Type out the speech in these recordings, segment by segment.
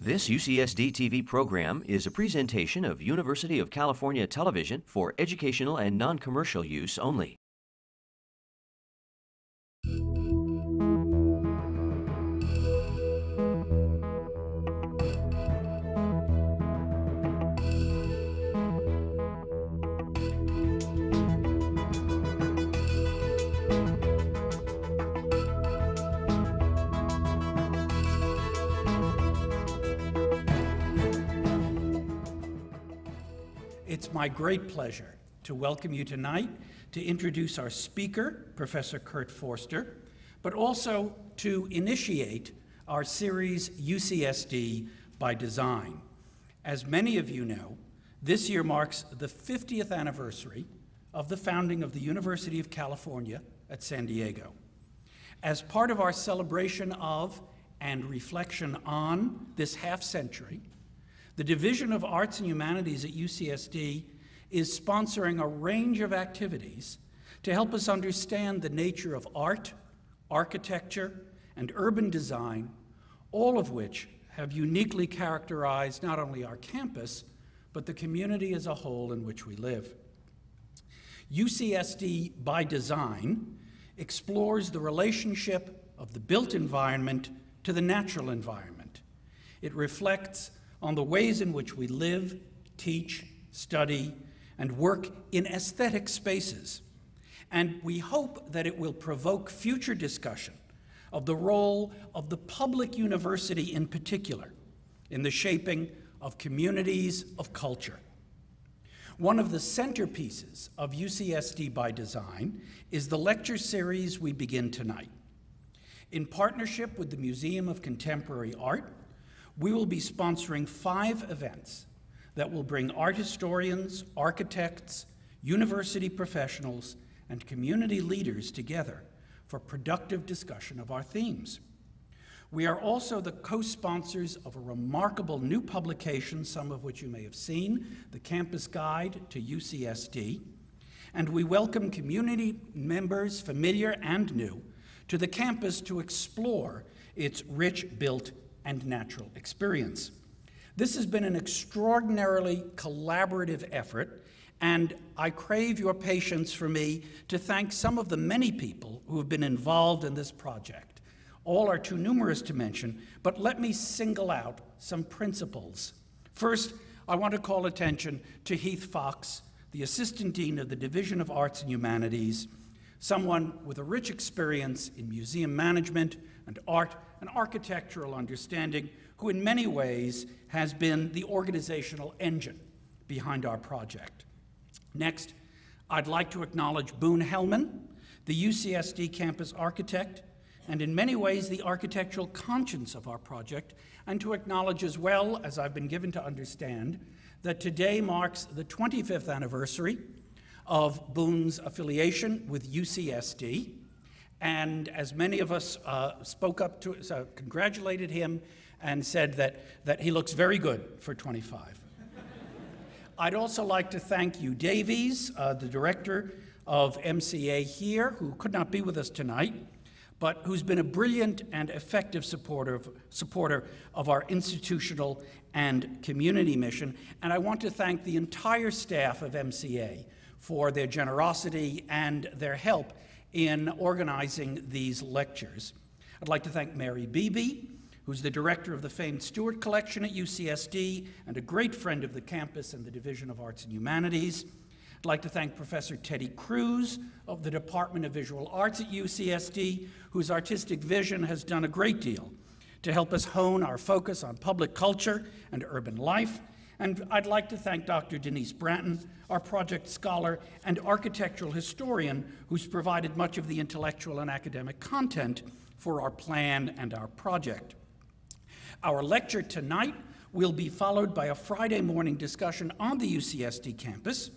This UCSD TV program is a presentation of University of California Television for educational and non-commercial use only. It's my great pleasure to welcome you tonight to introduce our speaker, Professor Kurt Forster, but also to initiate our series UCSD by Design. As many of you know, this year marks the 50th anniversary of the founding of the University of California at San Diego. As part of our celebration of and reflection on this half century, the Division of Arts and Humanities at UCSD is sponsoring a range of activities to help us understand the nature of art, architecture, and urban design, all of which have uniquely characterized not only our campus, but the community as a whole in which we live. UCSD by Design explores the relationship of the built environment to the natural environment. It reflects on the ways in which we live, teach, study, and work in aesthetic spaces. And we hope that it will provoke future discussion of the role of the public university in particular in the shaping of communities of culture. One of the centerpieces of UCSD by Design is the lecture series we begin tonight. In partnership with the Museum of Contemporary Art, we will be sponsoring five events that will bring art historians, architects, university professionals, and community leaders together for productive discussion of our themes. We are also the co-sponsors of a remarkable new publication, some of which you may have seen, the Campus Guide to UCSD, and we welcome community members, familiar and new, to the campus to explore its rich built and natural experience. This has been an extraordinarily collaborative effort, and I crave your patience for me to thank some of the many people who have been involved in this project. All are too numerous to mention, but let me single out some principals. First, I want to call attention to Heath Fox, the Assistant Dean of the Division of Arts and Humanities, someone with a rich experience in museum management and art and architectural understanding, who in many ways has been the organizational engine behind our project. Next, I'd like to acknowledge Boone Hellman, the UCSD campus architect, and in many ways the architectural conscience of our project, and to acknowledge as well, as I've been given to understand, that today marks the 25th anniversary of Boone's affiliation with UCSD. And as many of us uh, spoke up to, uh, congratulated him and said that, that he looks very good for 25. I'd also like to thank Hugh Davies, uh, the director of MCA here, who could not be with us tonight, but who's been a brilliant and effective supporter of, supporter of our institutional and community mission. And I want to thank the entire staff of MCA for their generosity and their help in organizing these lectures. I'd like to thank Mary Beebe, who's the director of the famed Stuart Collection at UCSD and a great friend of the campus and the Division of Arts and Humanities. I'd like to thank Professor Teddy Cruz of the Department of Visual Arts at UCSD, whose artistic vision has done a great deal to help us hone our focus on public culture and urban life and I'd like to thank Dr. Denise Bratton, our project scholar and architectural historian, who's provided much of the intellectual and academic content for our plan and our project. Our lecture tonight will be followed by a Friday morning discussion on the UCSD campus,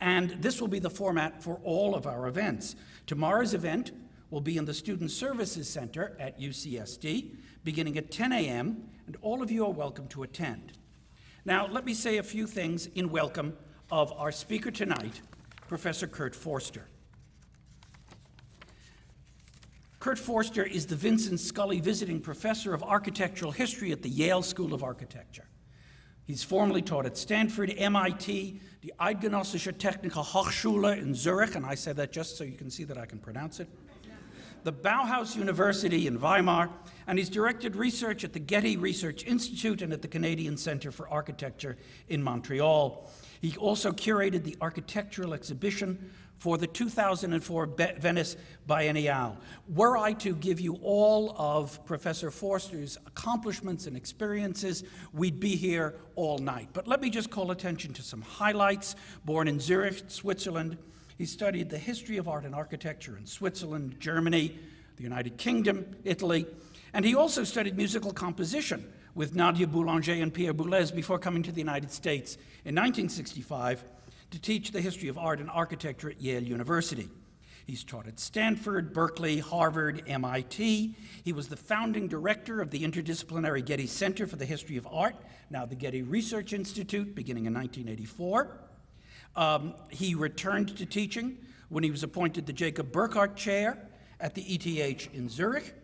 and this will be the format for all of our events. Tomorrow's event will be in the Student Services Center at UCSD, beginning at 10 a.m., and all of you are welcome to attend. Now, let me say a few things in welcome of our speaker tonight, Professor Kurt Forster. Kurt Forster is the Vincent Scully Visiting Professor of Architectural History at the Yale School of Architecture. He's formerly taught at Stanford, MIT, the Eidgenössische Technische Hochschule in Zurich, and I said that just so you can see that I can pronounce it, the Bauhaus University in Weimar, and he's directed research at the Getty Research Institute and at the Canadian Centre for Architecture in Montreal. He also curated the architectural exhibition for the 2004 Be- Venice Biennale. Were I to give you all of Professor Forster's accomplishments and experiences, we'd be here all night. But let me just call attention to some highlights. Born in Zurich, Switzerland, he studied the history of art and architecture in Switzerland, Germany, the United Kingdom, Italy, and he also studied musical composition with Nadia Boulanger and Pierre Boulez before coming to the United States in 1965 to teach the history of art and architecture at Yale University. He's taught at Stanford, Berkeley, Harvard, MIT. He was the founding director of the Interdisciplinary Getty Center for the History of Art, now the Getty Research Institute, beginning in 1984. Um, he returned to teaching when he was appointed the Jacob Burckhardt Chair at the ETH in Zurich.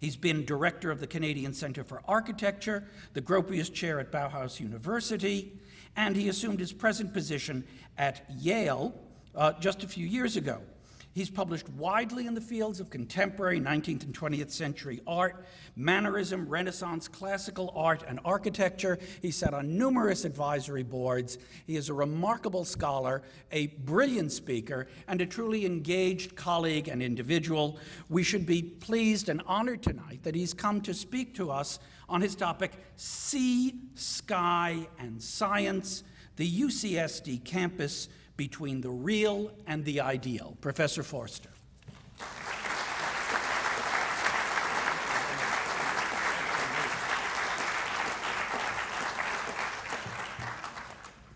He's been director of the Canadian Centre for Architecture, the Gropius Chair at Bauhaus University, and he assumed his present position at Yale uh, just a few years ago. He's published widely in the fields of contemporary 19th and 20th century art, mannerism, Renaissance, classical art, and architecture. He sat on numerous advisory boards. He is a remarkable scholar, a brilliant speaker, and a truly engaged colleague and individual. We should be pleased and honored tonight that he's come to speak to us on his topic Sea, Sky, and Science, the UCSD campus between the real and the ideal. Professor Forster.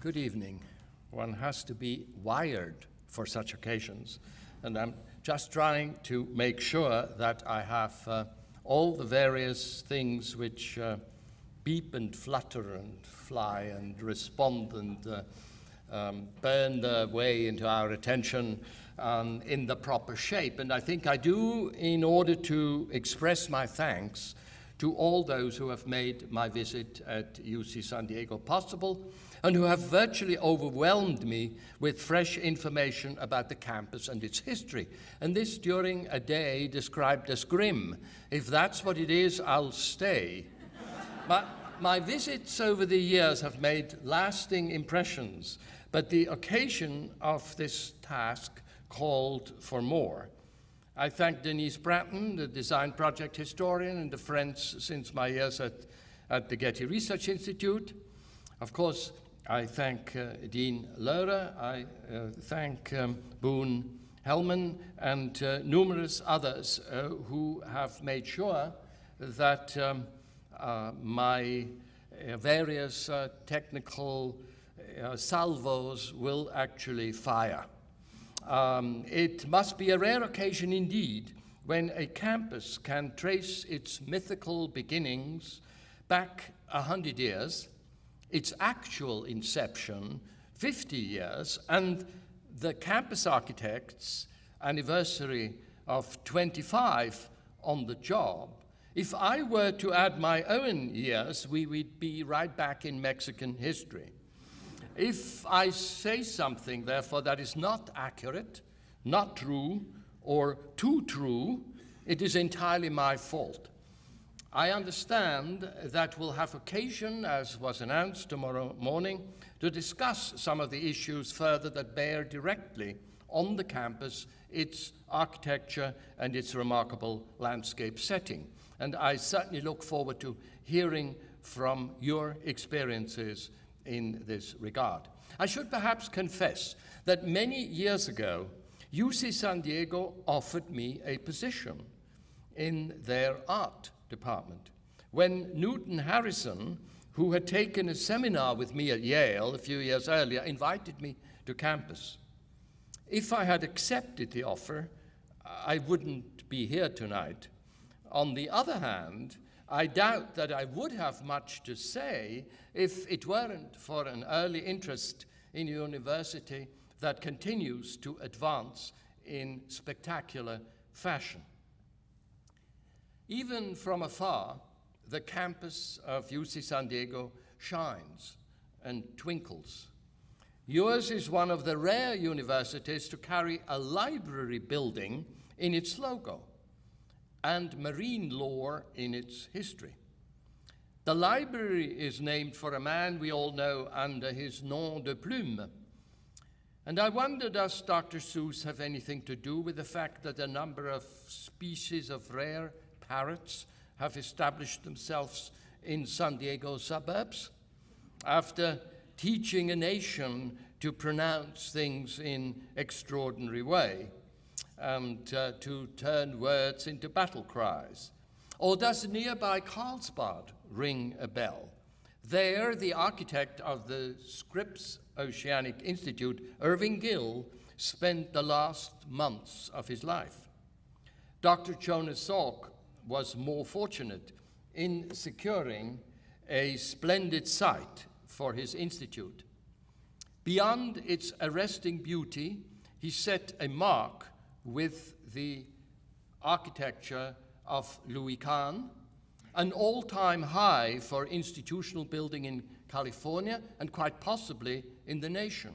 Good evening. One has to be wired for such occasions, and I'm just trying to make sure that I have uh, all the various things which uh, beep and flutter and fly and respond and uh, um, burn their way into our attention um, in the proper shape. And I think I do in order to express my thanks to all those who have made my visit at UC San Diego possible and who have virtually overwhelmed me with fresh information about the campus and its history. And this during a day described as grim. If that's what it is, I'll stay. but my visits over the years have made lasting impressions but the occasion of this task called for more. I thank Denise Bratton, the design project historian and the friends since my years at, at the Getty Research Institute. Of course, I thank uh, Dean Lerer, I uh, thank um, Boone Hellman, and uh, numerous others uh, who have made sure that um, uh, my uh, various technical uh, salvos will actually fire. Um, it must be a rare occasion indeed when a campus can trace its mythical beginnings back a hundred years, its actual inception 50 years, and the campus architect's anniversary of 25 on the job. If I were to add my own years, we would be right back in Mexican history. If I say something, therefore, that is not accurate, not true, or too true, it is entirely my fault. I understand that we'll have occasion, as was announced tomorrow morning, to discuss some of the issues further that bear directly on the campus, its architecture, and its remarkable landscape setting. And I certainly look forward to hearing from your experiences in this regard. I should perhaps confess that many years ago, UC San Diego offered me a position in their art department. When Newton Harrison, who had taken a seminar with me at Yale a few years earlier, invited me to campus. If I had accepted the offer, I wouldn't be here tonight. On the other hand, I doubt that I would have much to say if it weren't for an early interest in university that continues to advance in spectacular fashion. Even from afar, the campus of UC San Diego shines and twinkles. Yours is one of the rare universities to carry a library building in its logo and marine lore in its history. The library is named for a man we all know under his nom de plume. And I wonder does Dr. Seuss have anything to do with the fact that a number of species of rare parrots have established themselves in San Diego suburbs? After teaching a nation to pronounce things in extraordinary way and uh, to turn words into battle cries. Or does nearby Carlsbad ring a bell? There, the architect of the Scripps Oceanic Institute, Irving Gill, spent the last months of his life. Dr. Jonas Salk was more fortunate in securing a splendid site for his institute. Beyond its arresting beauty, he set a mark with the architecture of Louis Kahn, an all time high for institutional building in California and quite possibly in the nation.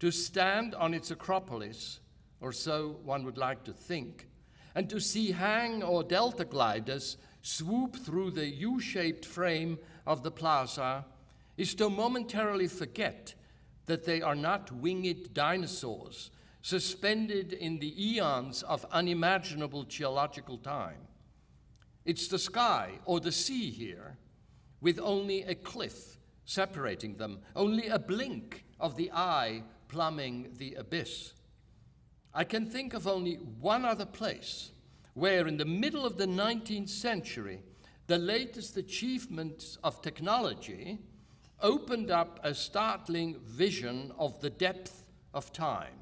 To stand on its Acropolis, or so one would like to think, and to see hang or delta gliders swoop through the U shaped frame of the plaza is to momentarily forget that they are not winged dinosaurs suspended in the eons of unimaginable geological time. It's the sky or the sea here, with only a cliff separating them, only a blink of the eye plumbing the abyss. I can think of only one other place where, in the middle of the 19th century, the latest achievements of technology opened up a startling vision of the depth of time.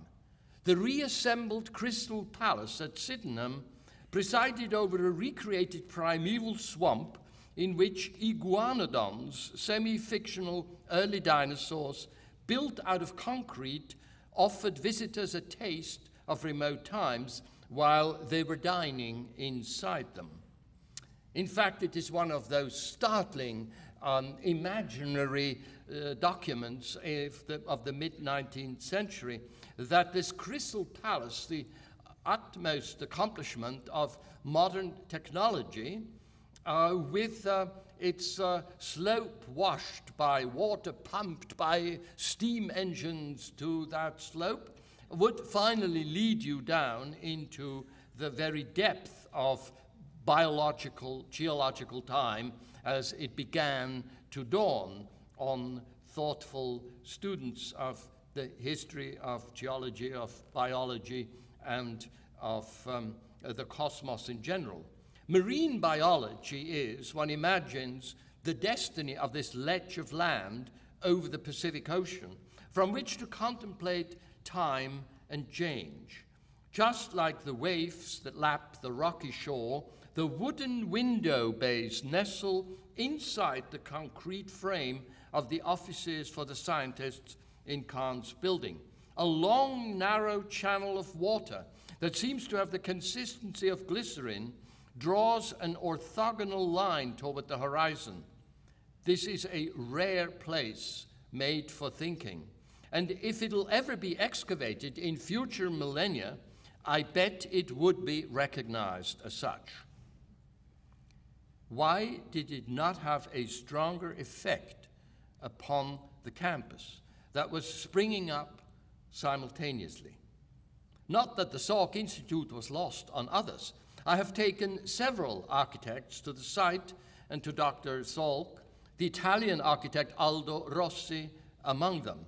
The reassembled Crystal Palace at Sydenham presided over a recreated primeval swamp in which iguanodons, semi fictional early dinosaurs, built out of concrete, offered visitors a taste of remote times while they were dining inside them. In fact, it is one of those startling um, imaginary uh, documents the, of the mid 19th century that this Crystal Palace, the utmost accomplishment of modern technology, uh, with uh, its uh, slope washed by water pumped by steam engines to that slope, would finally lead you down into the very depth of biological, geological time as it began to dawn on thoughtful students of the history of geology, of biology, and of um, the cosmos in general. Marine biology is, one imagines, the destiny of this ledge of land over the Pacific Ocean, from which to contemplate time and change. Just like the waves that lap the rocky shore, the wooden window bays nestle inside the concrete frame of the offices for the scientists in Kahn's building. A long, narrow channel of water that seems to have the consistency of glycerin draws an orthogonal line toward the horizon. This is a rare place made for thinking. And if it'll ever be excavated in future millennia, I bet it would be recognized as such. Why did it not have a stronger effect upon the campus that was springing up simultaneously? Not that the Salk Institute was lost on others. I have taken several architects to the site and to Dr. Salk, the Italian architect Aldo Rossi among them.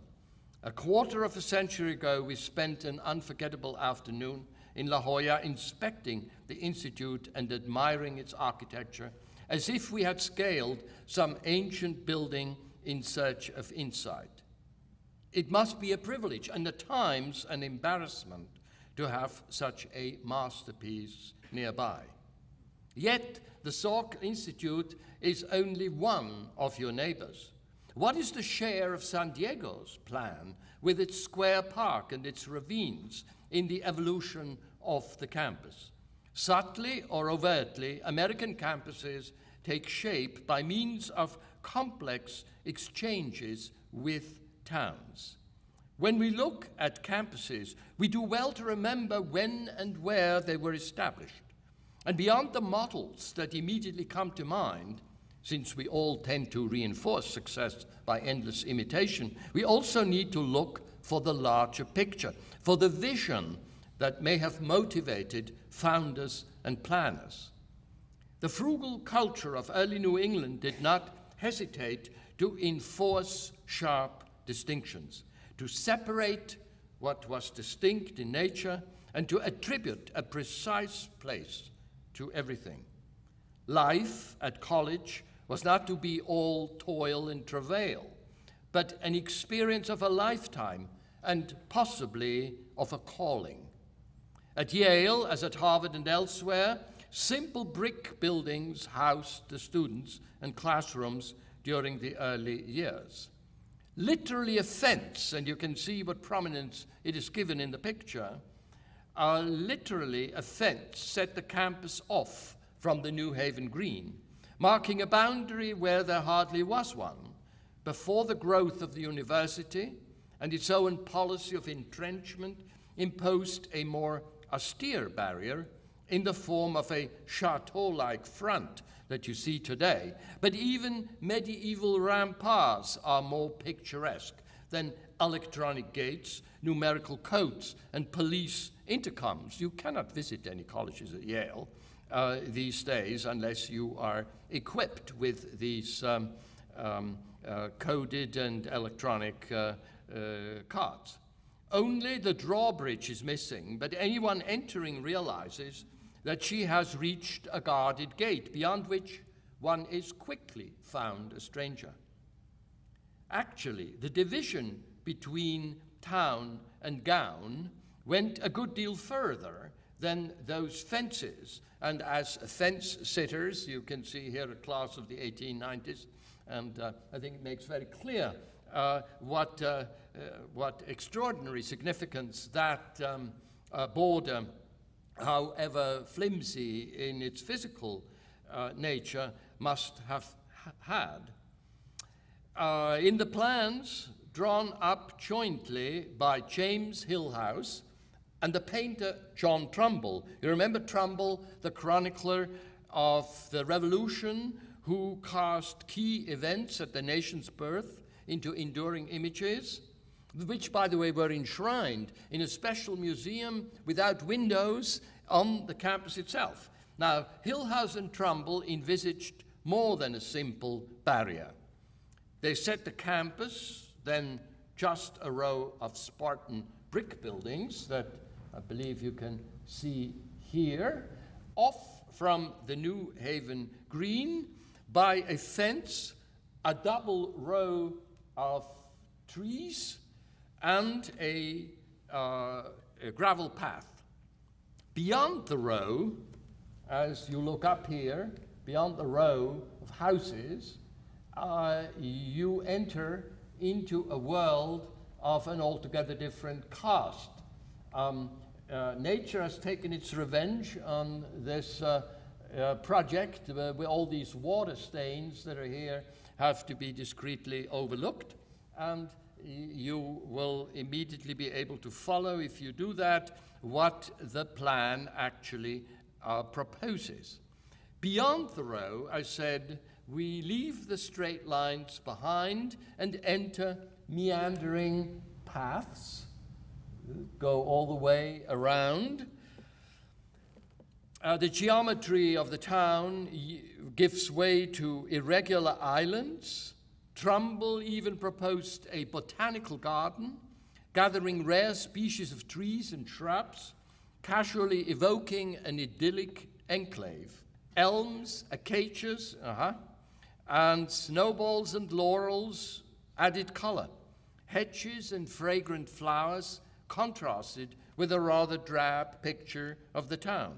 A quarter of a century ago, we spent an unforgettable afternoon in La Jolla inspecting the Institute and admiring its architecture as if we had scaled some ancient building in search of insight. It must be a privilege and at times an embarrassment to have such a masterpiece nearby. Yet, the Salk Institute is only one of your neighbors. What is the share of San Diego's plan with its square park and its ravines in the evolution of the campus? Subtly or overtly, American campuses take shape by means of complex exchanges with towns. When we look at campuses, we do well to remember when and where they were established. And beyond the models that immediately come to mind, since we all tend to reinforce success by endless imitation, we also need to look for the larger picture, for the vision that may have motivated founders and planners. The frugal culture of early New England did not hesitate to enforce sharp distinctions to separate what was distinct in nature and to attribute a precise place to everything. Life at college was not to be all toil and travail, but an experience of a lifetime and possibly of a calling. At Yale, as at Harvard and elsewhere, simple brick buildings housed the students and classrooms during the early years literally a fence, and you can see what prominence it is given in the picture, uh, literally a fence set the campus off from the New Haven Green, marking a boundary where there hardly was one. Before the growth of the university and its own policy of entrenchment imposed a more austere barrier in the form of a chateau like front that you see today. But even medieval ramparts are more picturesque than electronic gates, numerical codes, and police intercoms. You cannot visit any colleges at Yale uh, these days unless you are equipped with these um, um, uh, coded and electronic uh, uh cards. Only the drawbridge is missing, but anyone entering realizes that she has reached a guarded gate beyond which one is quickly found a stranger. Actually, the division between town and gown went a good deal further than those fences. And as fence sitters, you can see here a class of the 1890s, and uh, I think it makes very clear uh, what, uh, uh what extraordinary significance that um, uh, border however flimsy in its physical uh, nature, must have had. Uh, in the plans drawn up jointly by James Hillhouse and the painter John Trumbull, you remember Trumbull, the chronicler of the Revolution, who cast key events at the nation's birth into enduring images? Which, by the way, were enshrined in a special museum without windows on the campus itself. Now, Hillhouse and Trumbull envisaged more than a simple barrier. They set the campus, then just a row of Spartan brick buildings that I believe you can see here, off from the New Haven Green by a fence, a double row of trees, and a, uh, a gravel path. Beyond the row, as you look up here, beyond the row of houses, uh, you enter into a world of an altogether different cast. Um, uh, nature has taken its revenge on this uh, uh, project uh, where all these water stains that are here have to be discreetly overlooked. And you will immediately be able to follow, if you do that, what the plan actually uh, proposes. Beyond the row, I said, we leave the straight lines behind and enter meandering paths, go all the way around. Uh, the geometry of the town gives way to irregular islands Trumbull even proposed a botanical garden, gathering rare species of trees and shrubs, casually evoking an idyllic enclave. Elms, acacias, uh-huh, and snowballs and laurels added color. Hedges and fragrant flowers contrasted with a rather drab picture of the town.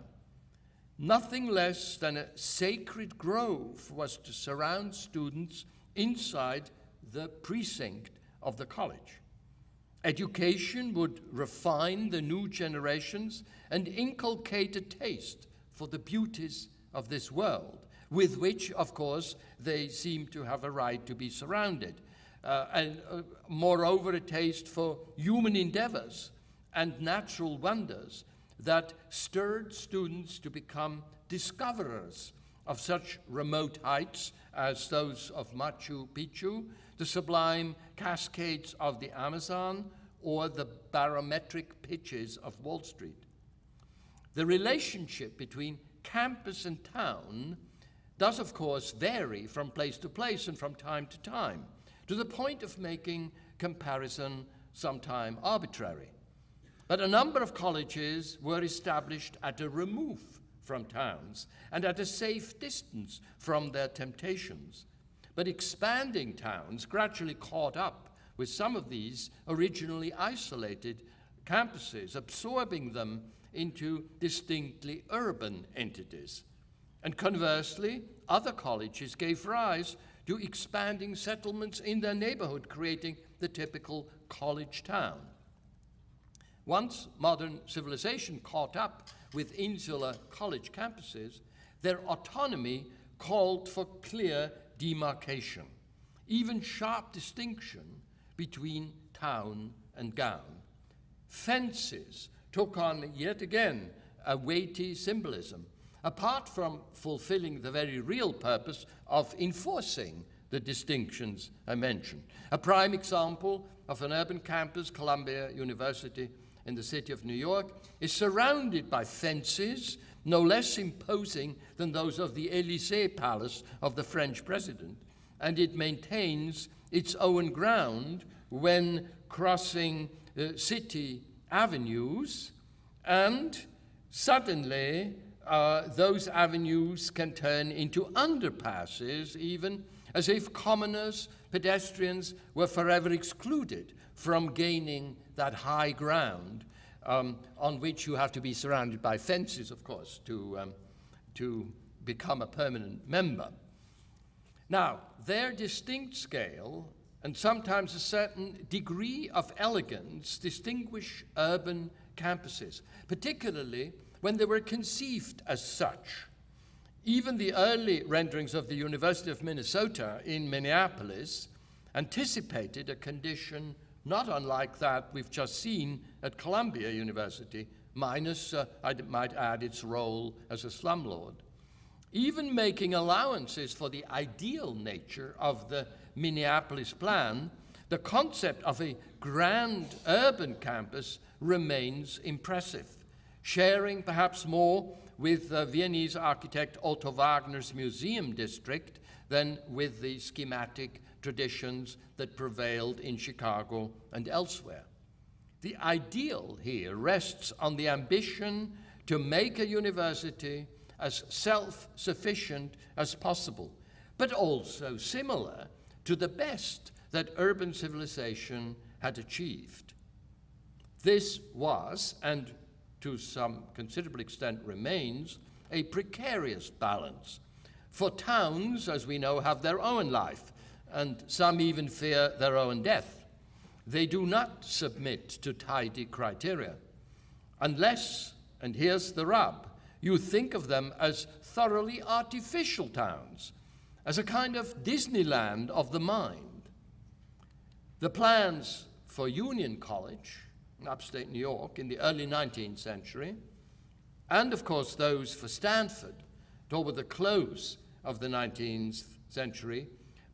Nothing less than a sacred grove was to surround students inside the precinct of the college. Education would refine the new generations and inculcate a taste for the beauties of this world, with which, of course, they seem to have a right to be surrounded. Uh, and uh, moreover, a taste for human endeavors and natural wonders that stirred students to become discoverers of such remote heights as those of Machu Picchu, the sublime cascades of the Amazon, or the barometric pitches of Wall Street. The relationship between campus and town does, of course, vary from place to place and from time to time, to the point of making comparison sometime arbitrary. But a number of colleges were established at a remove from towns and at a safe distance from their temptations. But expanding towns gradually caught up with some of these originally isolated campuses, absorbing them into distinctly urban entities. And conversely, other colleges gave rise to expanding settlements in their neighborhood, creating the typical college town. Once modern civilization caught up with insular college campuses, their autonomy called for clear demarcation, even sharp distinction between town and gown. Fences took on yet again a weighty symbolism, apart from fulfilling the very real purpose of enforcing the distinctions I mentioned. A prime example of an urban campus, Columbia University in the city of New York, is surrounded by fences no less imposing than those of the Elysee Palace of the French president, and it maintains its own ground when crossing uh, city avenues, and suddenly uh, those avenues can turn into underpasses, even as if commoners, pedestrians, were forever excluded from gaining that high ground um, on which you have to be surrounded by fences, of course, to, um, to become a permanent member. Now, their distinct scale and sometimes a certain degree of elegance distinguish urban campuses, particularly when they were conceived as such. Even the early renderings of the University of Minnesota in Minneapolis anticipated a condition not unlike that we've just seen at Columbia University, minus, uh, I might add, its role as a slumlord. Even making allowances for the ideal nature of the Minneapolis plan, the concept of a grand urban campus remains impressive, sharing perhaps more with uh, Viennese architect Otto Wagner's museum district than with the schematic traditions that prevailed in Chicago and elsewhere. The ideal here rests on the ambition to make a university as self sufficient as possible, but also similar to the best that urban civilization had achieved. This was, and to some considerable extent remains, a precarious balance. For towns, as we know, have their own life, and some even fear their own death. They do not submit to tidy criteria, unless, and here's the rub, you think of them as thoroughly artificial towns as a kind of Disneyland of the mind. The plans for Union College upstate New York in the early 19th century, and of course those for Stanford toward the close of the 19th century,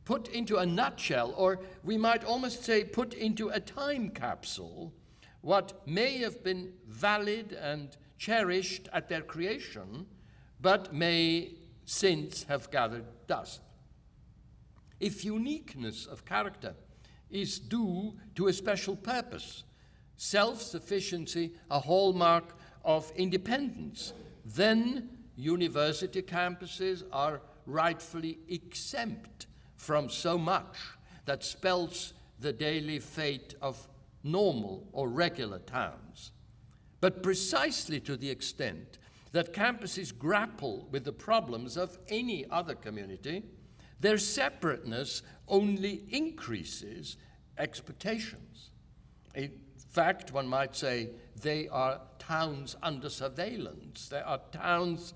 put into a nutshell, or we might almost say put into a time capsule, what may have been valid and cherished at their creation, but may since have gathered dust. If uniqueness of character is due to a special purpose, self sufficiency a hallmark of independence, then university campuses are rightfully exempt from so much that spells the daily fate of normal or regular towns. But precisely to the extent that campuses grapple with the problems of any other community, their separateness only increases expectations. In fact, one might say they are towns under surveillance. They are towns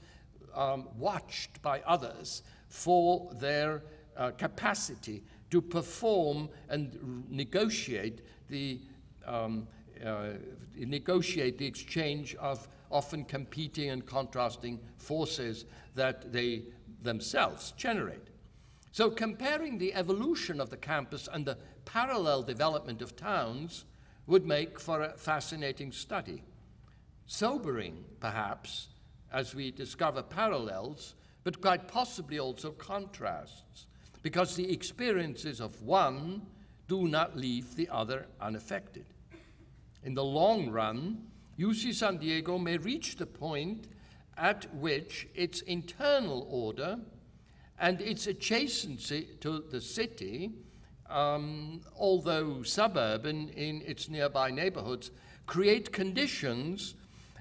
um, watched by others for their uh, capacity to perform and negotiate the um, uh, negotiate the exchange of often competing and contrasting forces that they themselves generate. So, comparing the evolution of the campus and the parallel development of towns would make for a fascinating study. Sobering, perhaps, as we discover parallels, but quite possibly also contrasts, because the experiences of one do not leave the other unaffected. In the long run, UC San Diego may reach the point at which its internal order and its adjacency to the city, um, although suburban in its nearby neighborhoods, create conditions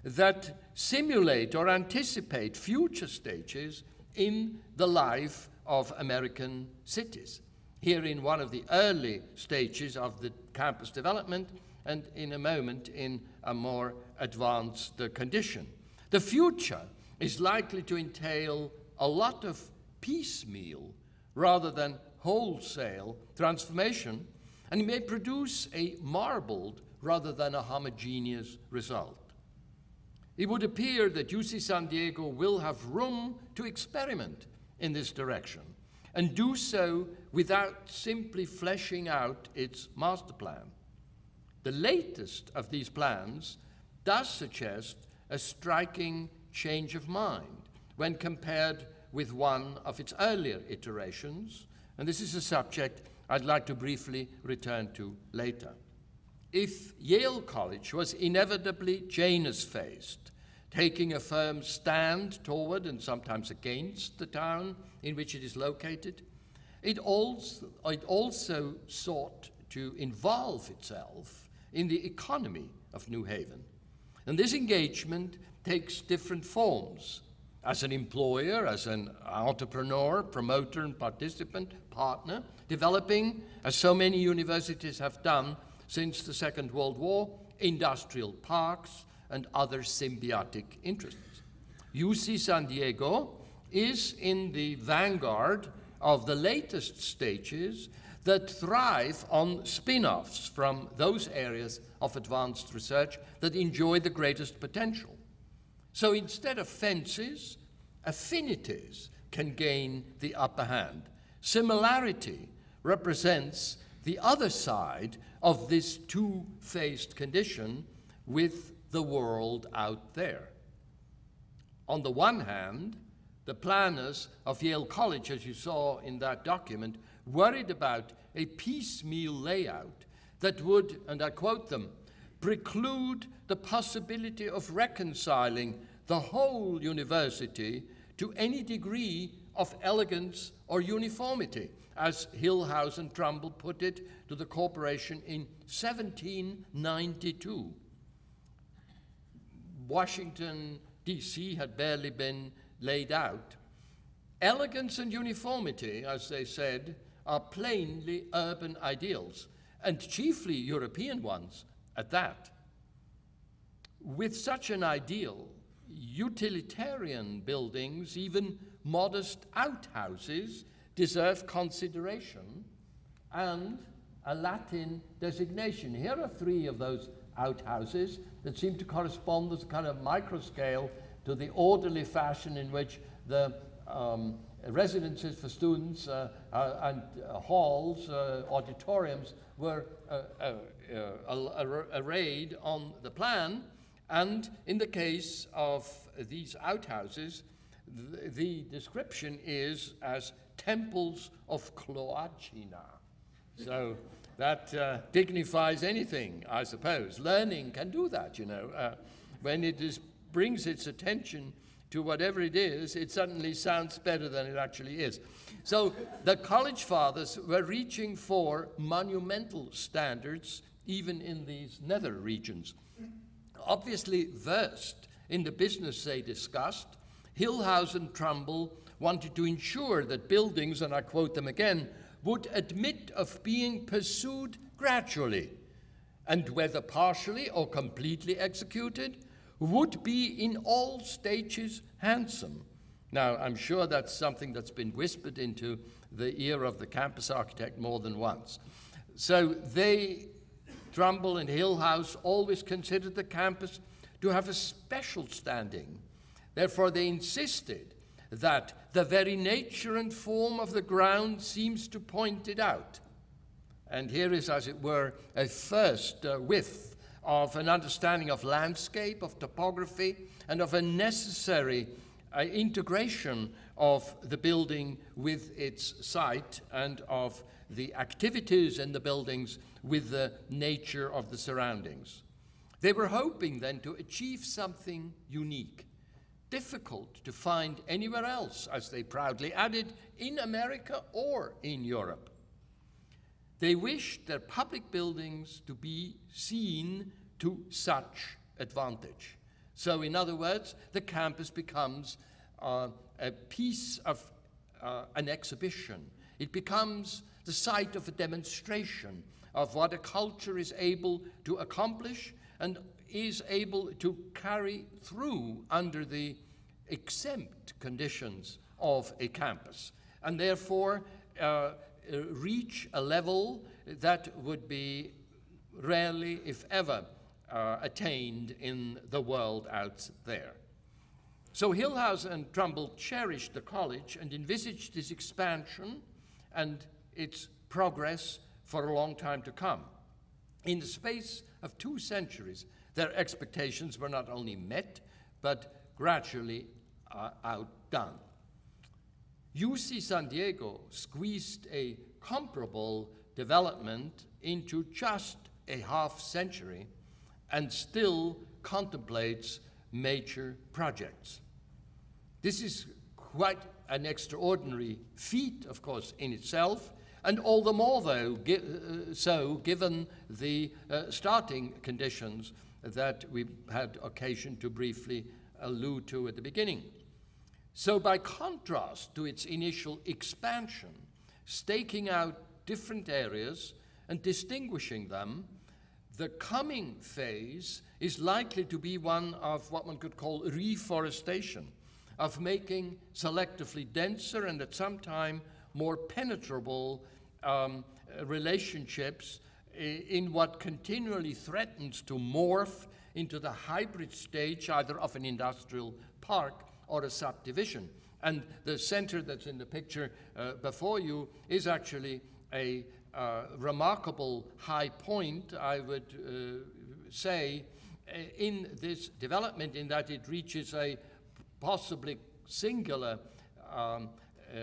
that simulate or anticipate future stages in the life of American cities. Here, in one of the early stages of the campus development, and in a moment in a more advanced uh, condition. The future is likely to entail a lot of piecemeal rather than wholesale transformation, and it may produce a marbled rather than a homogeneous result. It would appear that UC San Diego will have room to experiment in this direction and do so without simply fleshing out its master plan. The latest of these plans does suggest a striking change of mind when compared with one of its earlier iterations, and this is a subject I'd like to briefly return to later. If Yale College was inevitably Janus faced, taking a firm stand toward and sometimes against the town in which it is located, it also, it also sought to involve itself in the economy of New Haven. And this engagement takes different forms as an employer, as an entrepreneur, promoter, and participant, partner, developing, as so many universities have done since the Second World War, industrial parks and other symbiotic interests. UC San Diego is in the vanguard of the latest stages that thrive on spin offs from those areas of advanced research that enjoy the greatest potential. So instead of fences, affinities can gain the upper hand. Similarity represents the other side of this two faced condition with the world out there. On the one hand, the planners of Yale College, as you saw in that document, worried about a piecemeal layout that would, and I quote them, preclude the possibility of reconciling the whole university to any degree of elegance or uniformity, as Hillhouse and Trumbull put it to the corporation in 1792. Washington, D.C. had barely been laid out. Elegance and uniformity, as they said, are plainly urban ideals, and chiefly European ones at that. With such an ideal, utilitarian buildings, even modest outhouses, deserve consideration and a Latin designation. Here are three of those outhouses that seem to correspond as a kind of microscale to the orderly fashion in which the um, residences for students uh, uh, and uh, halls, uh, auditoriums were uh, uh, arrayed on the plan. And in the case of these outhouses, the, the description is as temples of Cloacina. So that uh, dignifies anything, I suppose. Learning can do that, you know. Uh, when it is, brings its attention to whatever it is, it suddenly sounds better than it actually is. So the college fathers were reaching for monumental standards, even in these nether regions. Obviously versed in the business they discussed, Hillhouse and Trumbull wanted to ensure that buildings, and I quote them again, would admit of being pursued gradually, and whether partially or completely executed, would be in all stages handsome, Now, I'm sure that's something that's been whispered into the ear of the campus architect more than once. So they, Trumbull and Hillhouse, always considered the campus to have a special standing. Therefore, they insisted that the very nature and form of the ground seems to point it out. And here is, as it were, a first uh, whiff of an understanding of landscape, of topography, and of a necessary uh, integration of the building with its site and of the activities in the buildings with the nature of the surroundings. They were hoping then to achieve something unique, difficult to find anywhere else, as they proudly added, in America or in Europe. They wished their public buildings to be seen to such advantage. So, in other words, the campus becomes uh, a piece of uh, an exhibition. It becomes the site of a demonstration of what a culture is able to accomplish and is able to carry through under the exempt conditions of a campus, and therefore uh, reach a level that would be rarely, if ever, uh, attained in the world out there. So Hillhouse and Trumbull cherished the college and envisaged its expansion and its progress for a long time to come. In the space of two centuries, their expectations were not only met, but gradually uh, outdone. UC San Diego squeezed a comparable development into just a half century and still contemplates major projects. This is quite an extraordinary feat, of course, in itself, and all the more, though, gi uh, so given the uh, starting conditions that we had occasion to briefly allude to at the beginning. So, by contrast to its initial expansion, staking out different areas and distinguishing them, the coming phase is likely to be one of what one could call reforestation, of making selectively denser and at some time more penetrable um, relationships in what continually threatens to morph into the hybrid stage either of an industrial park or a subdivision. And the center that's in the picture uh, before you is actually a uh, remarkable high point, I would uh, say, uh, in this development, in that it reaches a possibly singular um, uh,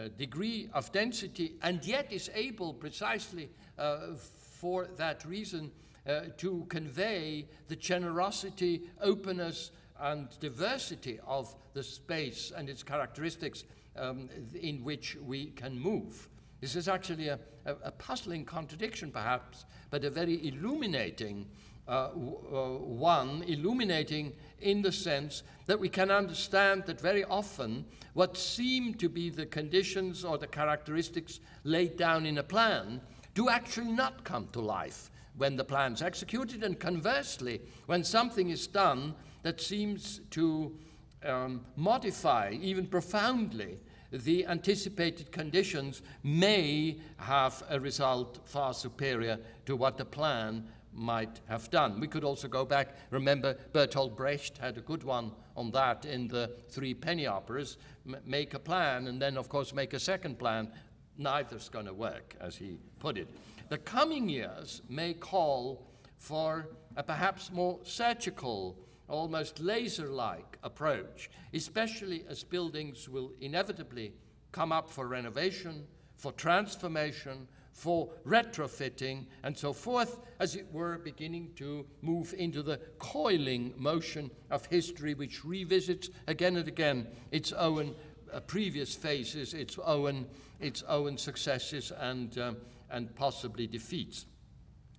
degree of density and yet is able precisely uh, for that reason uh, to convey the generosity, openness, and diversity of the space and its characteristics um, in which we can move. This is actually a, a, a puzzling contradiction, perhaps, but a very illuminating uh, uh, one, illuminating in the sense that we can understand that very often what seem to be the conditions or the characteristics laid down in a plan do actually not come to life when the plan's executed, and conversely, when something is done that seems to um, modify, even profoundly, the anticipated conditions may have a result far superior to what the plan might have done. We could also go back, remember Bertolt Brecht had a good one on that in the three penny operas, make a plan and then of course make a second plan. Neither's going to work, as he put it. The coming years may call for a perhaps more surgical, almost laser-like approach, especially as buildings will inevitably come up for renovation, for transformation, for retrofitting and so forth, as it were, beginning to move into the coiling motion of history, which revisits again and again its own uh, previous phases, its own, its own successes and, um, and possibly defeats.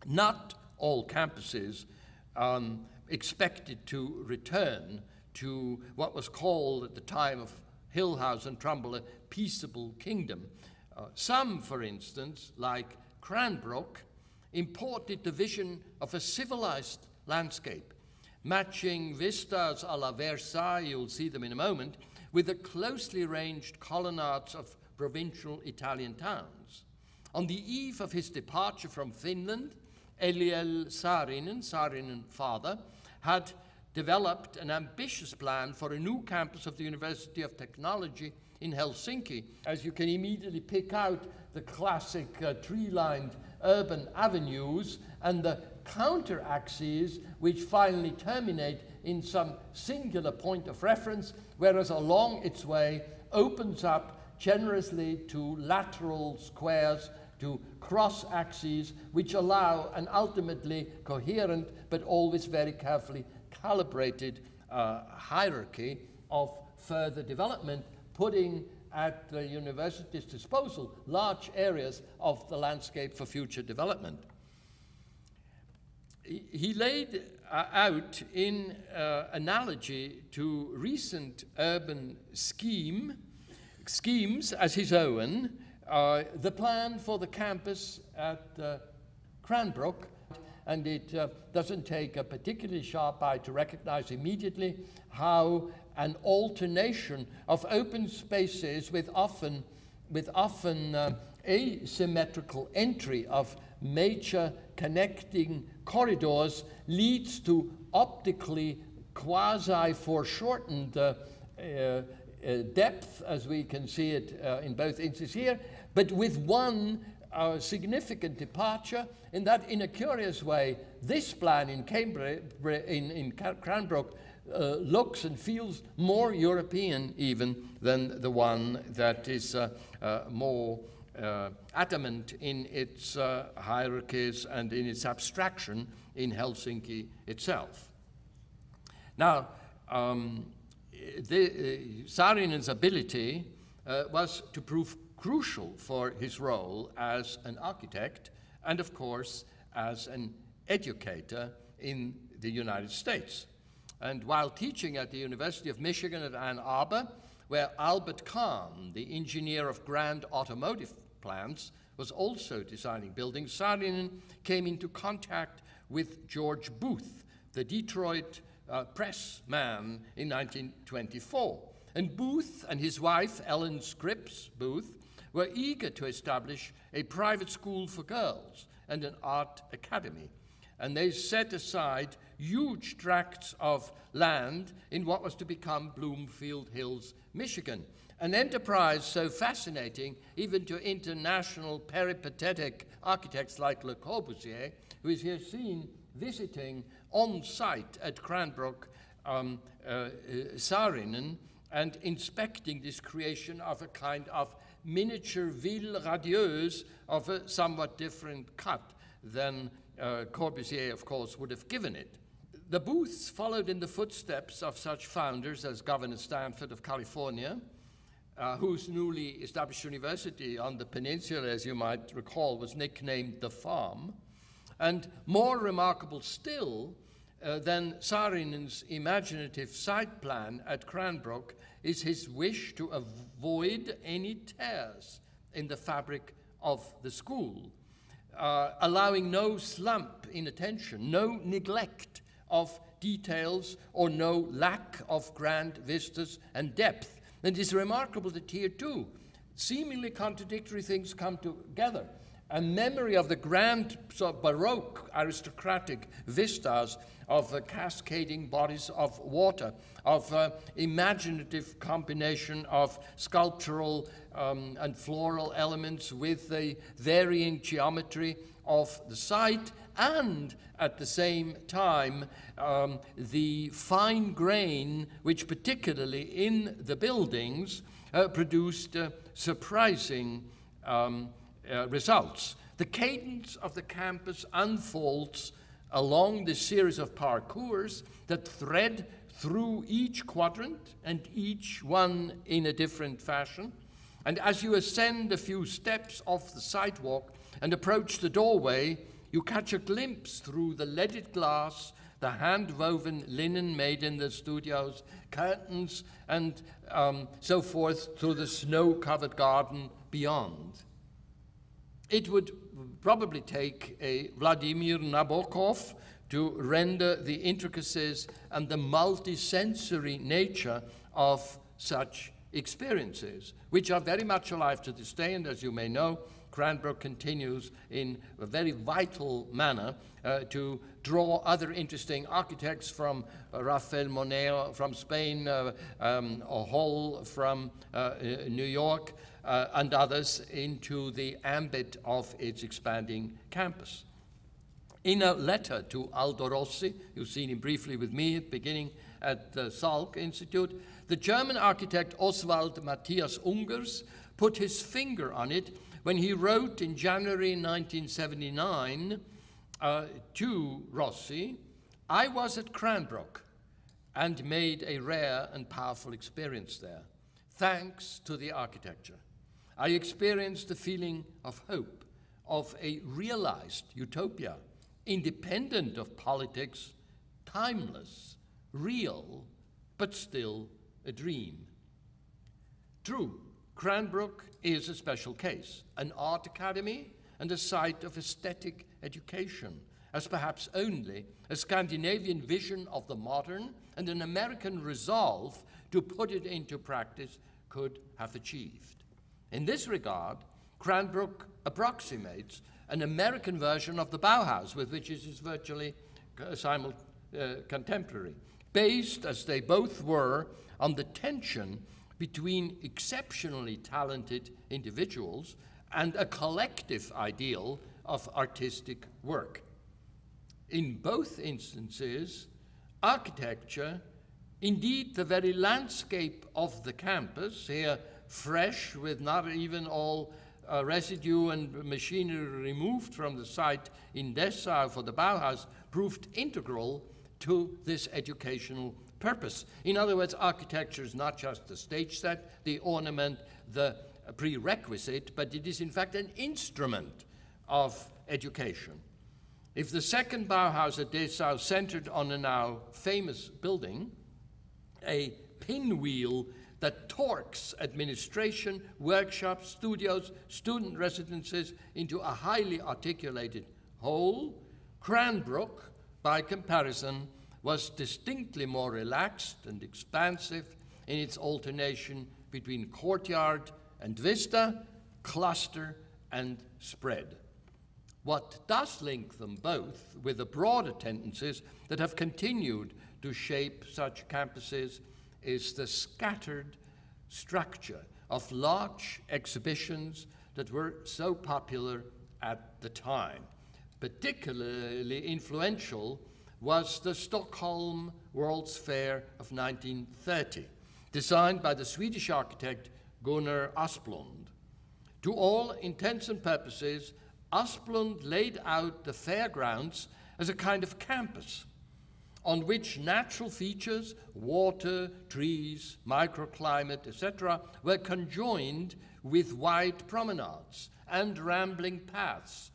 Not all campuses um, expected to return to what was called at the time of Hillhouse and Trumbull a peaceable kingdom. Uh, some, for instance, like Cranbrook, imported the vision of a civilized landscape, matching vistas a la Versailles, you'll see them in a moment, with the closely ranged colonnades of provincial Italian towns. On the eve of his departure from Finland, Eliel Saarinen, Saarinen father, had developed an ambitious plan for a new campus of the University of Technology in Helsinki. As you can immediately pick out the classic uh, tree-lined urban avenues and the counter axes which finally terminate in some singular point of reference, whereas along its way opens up generously to lateral squares, to cross axes, which allow an ultimately coherent but always very carefully calibrated uh, hierarchy of further development, putting at the university's disposal large areas of the landscape for future development. He laid uh, out in uh, analogy to recent urban scheme, schemes as his own, uh, the plan for the campus at uh, Cranbrook and it uh, doesn't take a particularly sharp eye to recognize immediately how an alternation of open spaces with often, with often uh, asymmetrical entry of major connecting corridors leads to optically quasi foreshortened uh, uh, uh, depth, as we can see it uh, in both instances here, but with one a significant departure in that, in a curious way, this plan in Cambridge, in, in Cranbrook, uh, looks and feels more European even than the one that is uh, uh, more uh, adamant in its uh, hierarchies and in its abstraction in Helsinki itself. Now, um, the, uh, Saarinen's ability was to prove crucial for his role as an architect and, of course, as an educator in the United States. And while teaching at the University of Michigan at Ann Arbor, where Albert Kahn, the engineer of grand automotive plants, was also designing buildings, Saarinen came into contact with George Booth, the Detroit uh, press man in 1924. And Booth and his wife, Ellen Scripps Booth, were eager to establish a private school for girls and an art academy. And they set aside huge tracts of land in what was to become Bloomfield Hills, Michigan. An enterprise so fascinating even to international peripatetic architects like Le Corbusier, who is here seen visiting on site at Cranbrook um, uh, uh, Saarinen and inspecting this creation of a kind of miniature ville radieuse of a somewhat different cut than uh, Corbusier, of course, would have given it. The Booths followed in the footsteps of such founders as Governor Stanford of California, uh, whose newly established university on the peninsula, as you might recall, was nicknamed the Farm. And more remarkable still uh, than Saarinen's imaginative site plan at Cranbrook is his wish to avoid any tears in the fabric of the school, uh, allowing no slump in attention, no neglect of details, or no lack of grand vistas and depth. And it is remarkable that here too, seemingly contradictory things come together. A memory of the grand sort of Baroque aristocratic vistas of the cascading bodies of water, of uh, imaginative combination of sculptural um, and floral elements with the varying geometry of the site, and at the same time, um, the fine grain, which particularly in the buildings uh, produced uh, surprising um, uh, results. The cadence of the campus unfolds along this series of parcours that thread through each quadrant and each one in a different fashion. And as you ascend a few steps off the sidewalk and approach the doorway, you catch a glimpse through the leaded glass, the hand woven linen made in the studios, curtains, and um, so forth to the snow covered garden beyond. It would probably take a Vladimir Nabokov to render the intricacies and the multisensory nature of such experiences, which are very much alive to this day. And as you may know, Cranbrook continues in a very vital manner uh, to draw other interesting architects from uh, Rafael Moneo from Spain, uh, um, Holl from uh, uh, New York, uh, and others into the ambit of its expanding campus. In a letter to Aldo Rossi, you've seen him briefly with me beginning at the Salk Institute, the German architect Oswald Matthias Ungers put his finger on it when he wrote in January 1979 uh, to Rossi, I was at Cranbrook and made a rare and powerful experience there, thanks to the architecture. I experienced the feeling of hope, of a realized utopia, independent of politics, timeless, real, but still a dream. True, Cranbrook is a special case, an art academy and a site of aesthetic education, as perhaps only a Scandinavian vision of the modern and an American resolve to put it into practice could have achieved. In this regard, Cranbrook approximates an American version of the Bauhaus, with which it is virtually simul- uh, contemporary, based, as they both were, on the tension between exceptionally talented individuals and a collective ideal of artistic work. In both instances, architecture, indeed the very landscape of the campus, here fresh with not even all uh, residue and machinery removed from the site in Dessau for the Bauhaus, proved integral to this educational purpose. In other words, architecture is not just the stage set, the ornament, the prerequisite, but it is in fact an instrument of education. If the second Bauhaus at Dessau centered on a now famous building, a pinwheel that torques administration, workshops, studios, student residences into a highly articulated whole, Cranbrook, by comparison, was distinctly more relaxed and expansive in its alternation between courtyard and vista, cluster and spread. What does link them both with the broader tendencies that have continued to shape such campuses is the scattered structure of large exhibitions that were so popular at the time. Particularly influential was the Stockholm World's Fair of 1930, designed by the Swedish architect Gunnar Asplund. To all intents and purposes, Asplund laid out the fairgrounds as a kind of campus on which natural features, water, trees, microclimate, etc., were conjoined with wide promenades and rambling paths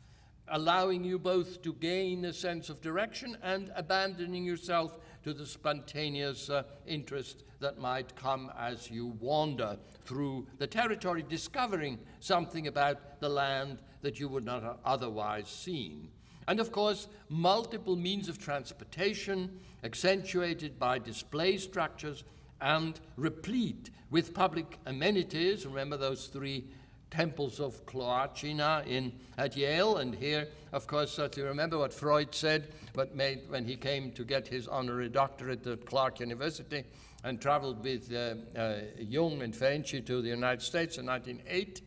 allowing you both to gain a sense of direction and abandoning yourself to the spontaneous uh, interest that might come as you wander through the territory, discovering something about the land that you would not have otherwise seen. And of course, multiple means of transportation, accentuated by display structures and replete with public amenities. Remember those three temples of Cloacina in, at Yale. And here, of course, uh, you remember what Freud said what made, when he came to get his honorary doctorate at Clark University and traveled with uh, uh, Jung and Ferenczi to the United States in 1908.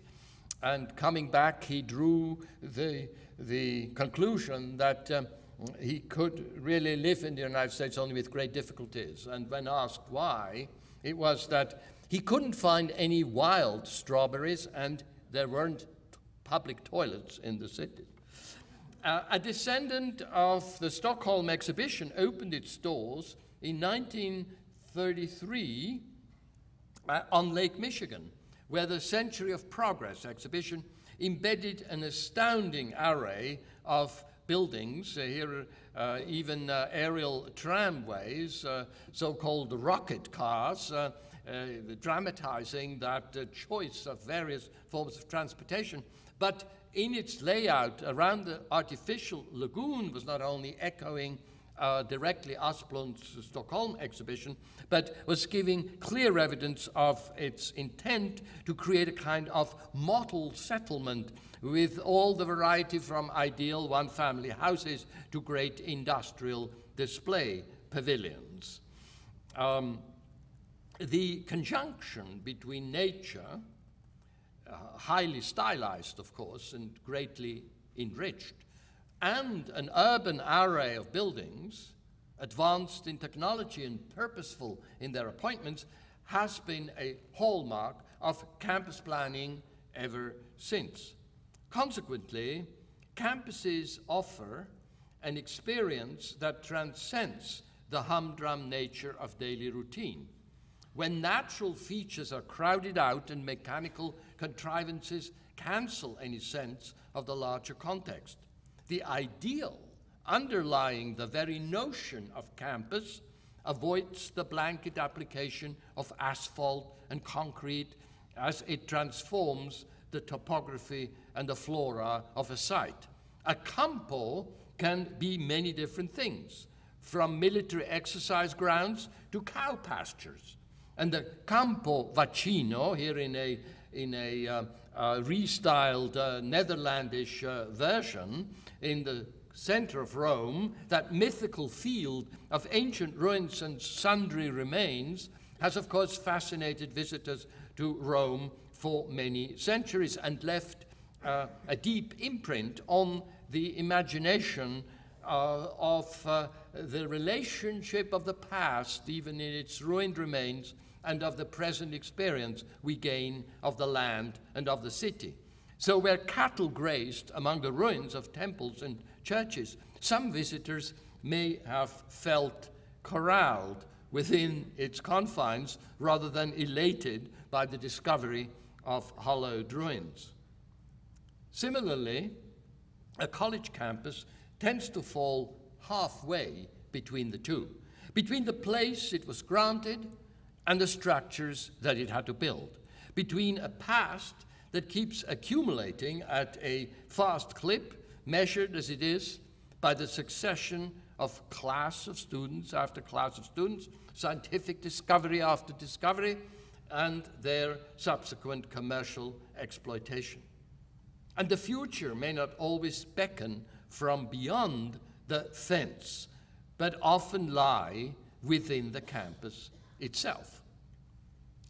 And coming back, he drew the, the conclusion that um, he could really live in the United States only with great difficulties. And when asked why, it was that he couldn't find any wild strawberries, and there weren't public toilets in the city. Uh, a descendant of the Stockholm exhibition opened its doors in 1933 uh, on Lake Michigan, where the Century of Progress exhibition embedded an astounding array of buildings. Uh, here, uh, even uh, aerial tramways, uh, so called rocket cars uh, dramatizing that uh, choice of various forms of transportation. But in its layout around the artificial lagoon was not only echoing uh, directly Asplund's Stockholm exhibition, but was giving clear evidence of its intent to create a kind of model settlement with all the variety from ideal one family houses to great industrial display pavilions. Um, the conjunction between nature, uh, highly stylized, of course, and greatly enriched, and an urban array of buildings, advanced in technology and purposeful in their appointments, has been a hallmark of campus planning ever since. Consequently, campuses offer an experience that transcends the humdrum nature of daily routine. When natural features are crowded out and mechanical contrivances cancel any sense of the larger context, the ideal underlying the very notion of campus avoids the blanket application of asphalt and concrete as it transforms the topography and the flora of a site. A campo can be many different things, from military exercise grounds to cow pastures. And the Campo Vaccino, here in a, in a uh, restyled uh, Netherlandish uh, version, in the center of Rome, that mythical field of ancient ruins and sundry remains, has of course fascinated visitors to Rome for many centuries and left uh, a deep imprint on the imagination uh, of uh, the relationship of the past, even in its ruined remains, and of the present experience we gain of the land and of the city. So, where cattle grazed among the ruins of temples and churches, some visitors may have felt corralled within its confines rather than elated by the discovery of hollowed ruins. Similarly, a college campus tends to fall halfway between the two, between the place it was granted and the structures that it had to build, between a past that keeps accumulating at a fast clip, measured as it is by the succession of class of students after class of students, scientific discovery after discovery, and their subsequent commercial exploitation. And the future may not always beckon from beyond the fence, but often lie within the campus itself.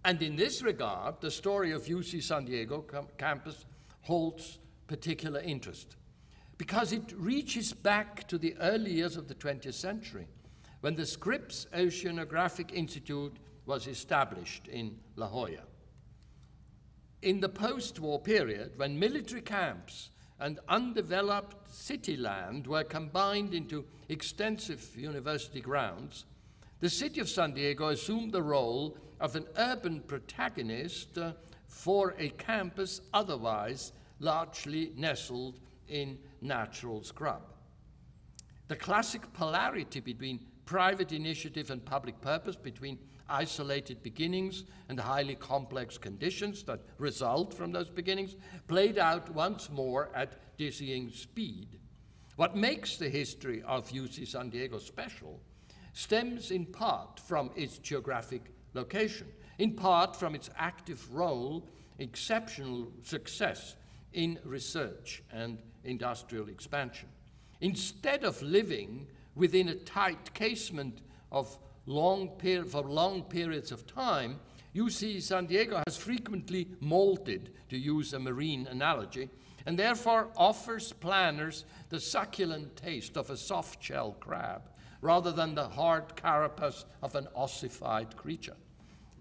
And in this regard, the story of UC San Diego campus holds particular interest because it reaches back to the early years of the 20th century when the Scripps Oceanographic Institute was established in La Jolla. In the post war period, when military camps and undeveloped city land were combined into extensive university grounds, the city of San Diego assumed the role of an urban protagonist uh, for a campus otherwise largely nestled in natural scrub. The classic polarity between private initiative and public purpose, between isolated beginnings and highly complex conditions that result from those beginnings, played out once more at dizzying speed. What makes the history of UC San Diego special stems in part from its geographic location, in part from its active role, exceptional success in research and industrial expansion. Instead of living within a tight casement of long for long periods of time, UC San Diego has frequently molted, to use a marine analogy, and therefore offers planners the succulent taste of a soft shell crab rather than the hard carapace of an ossified creature.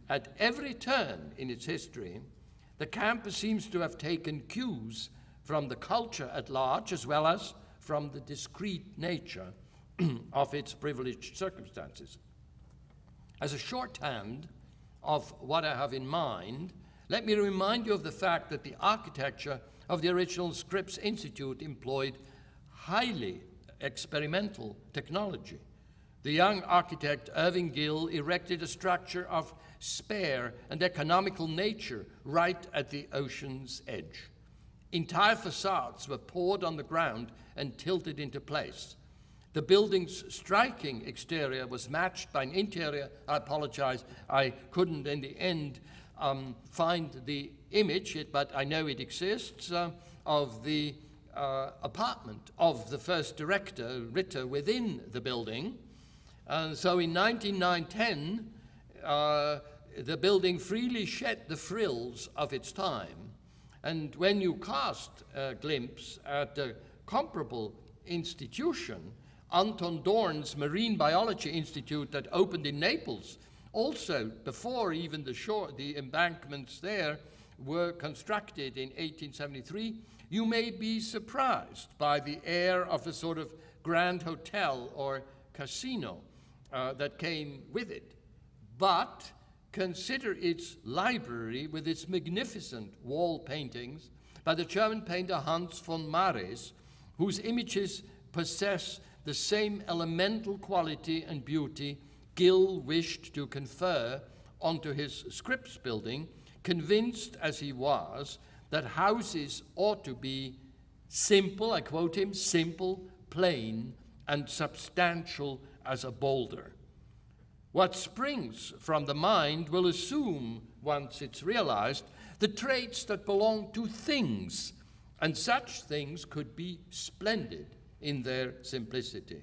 At every turn in its history, the campus seems to have taken cues from the culture at large as well as from the discrete nature of its privileged circumstances. As a shorthand of what I have in mind, let me remind you of the fact that the architecture of the original Scripps Institute employed highly experimental technology. The young architect Irving Gill erected a structure of spare and economical nature right at the ocean's edge. Entire facades were poured on the ground and tilted into place. The building's striking exterior was matched by an interior. I apologize, I couldn't in the end um, find the image, but I know it exists, uh, of the uh, apartment of the first director, Ritter, within the building. And so in 1910, uh, the building freely shed the frills of its time. And when you cast a glimpse at a comparable institution, Anton Dohrn's Marine Biology Institute that opened in Naples, also before even the shore, the embankments there were constructed in 1873, you may be surprised by the air of a sort of grand hotel or casino uh, that came with it. But consider its library with its magnificent wall paintings by the German painter Hans von Mares, whose images possess the same elemental quality and beauty Gill wished to confer onto his Scripps building, convinced as he was that houses ought to be simple, I quote him, simple, plain, and substantial as a boulder. What springs from the mind will assume, once it's realized, the traits that belong to things, and such things could be splendid in their simplicity.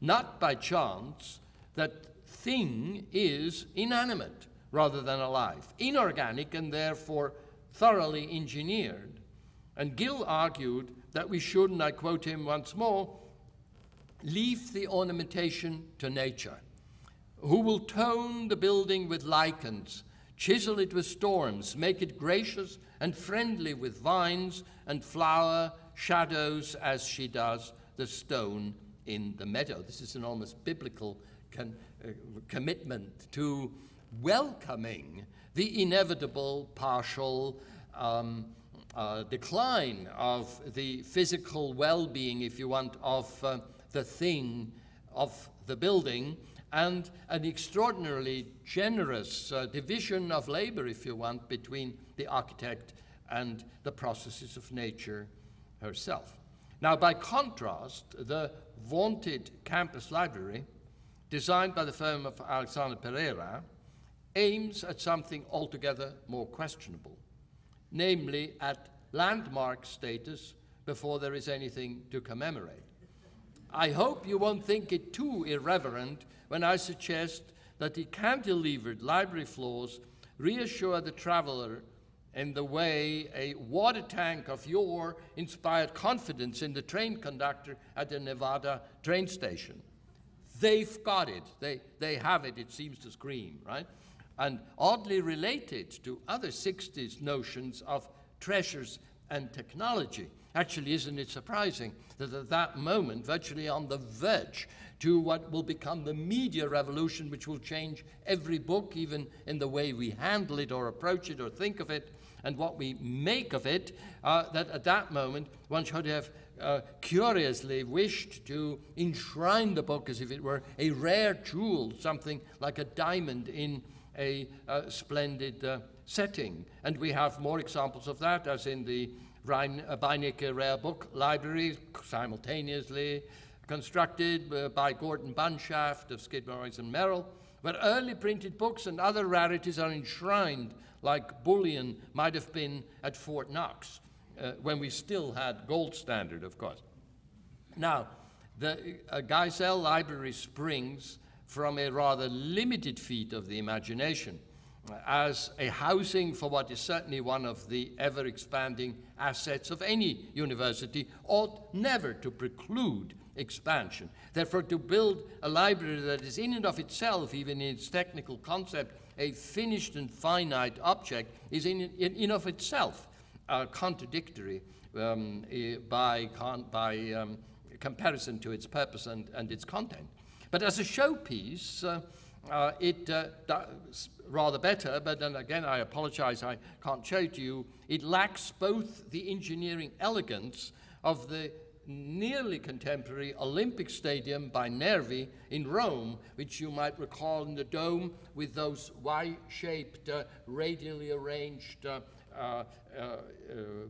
Not by chance that thing is inanimate rather than alive, inorganic and therefore thoroughly engineered. And Gill argued that we should, and I quote him once more, leave the ornamentation to nature, who will tone the building with lichens, chisel it with storms, make it gracious and friendly with vines and flower shadows as she does the stone in the meadow. This is an almost biblical con- uh, commitment to welcoming the inevitable partial um, uh, decline of the physical well being, if you want, of uh, the thing, of the building, and an extraordinarily generous uh, division of labor, if you want, between the architect and the processes of nature herself. Now, by contrast, the vaunted campus library, designed by the firm of Alexander Pereira, aims at something altogether more questionable, namely at landmark status before there is anything to commemorate. I hope you won't think it too irreverent when I suggest that the cantilevered library floors reassure the traveler in the way a water tank of yore inspired confidence in the train conductor at the Nevada train station. They've got it. They, they have it, it seems to scream, right? And oddly related to other 60s notions of treasures and technology. Actually, isn't it surprising that at that moment, virtually on the verge to what will become the media revolution, which will change every book, even in the way we handle it or approach it or think of it, and what we make of it, uh, that at that moment one should have uh, curiously wished to enshrine the book as if it were a rare jewel, something like a diamond in a, a splendid uh, setting. And we have more examples of that, as in the Rhein, uh, Beinecke Rare Book Library, simultaneously constructed uh, by Gordon Bunshaft of Skidmore and Merrill, where early printed books and other rarities are enshrined like bullion might have been at Fort Knox, uh, when we still had gold standard, of course. Now, the uh, Geisel Library springs from a rather limited feat of the imagination as a housing for what is certainly one of the ever expanding assets of any university ought never to preclude expansion. Therefore, to build a library that is in and of itself, even in its technical concept, a finished and finite object is in, in, in of itself uh, contradictory um, uh, by, con by um, comparison to its purpose and, and its content. But as a showpiece, uh, uh, it uh, does rather better, but then again, I apologize, I can't show it to you. It lacks both the engineering elegance of the nearly contemporary Olympic Stadium by Nervi in Rome, which you might recall in the dome with those Y-shaped, uh, radially arranged uh, uh, uh,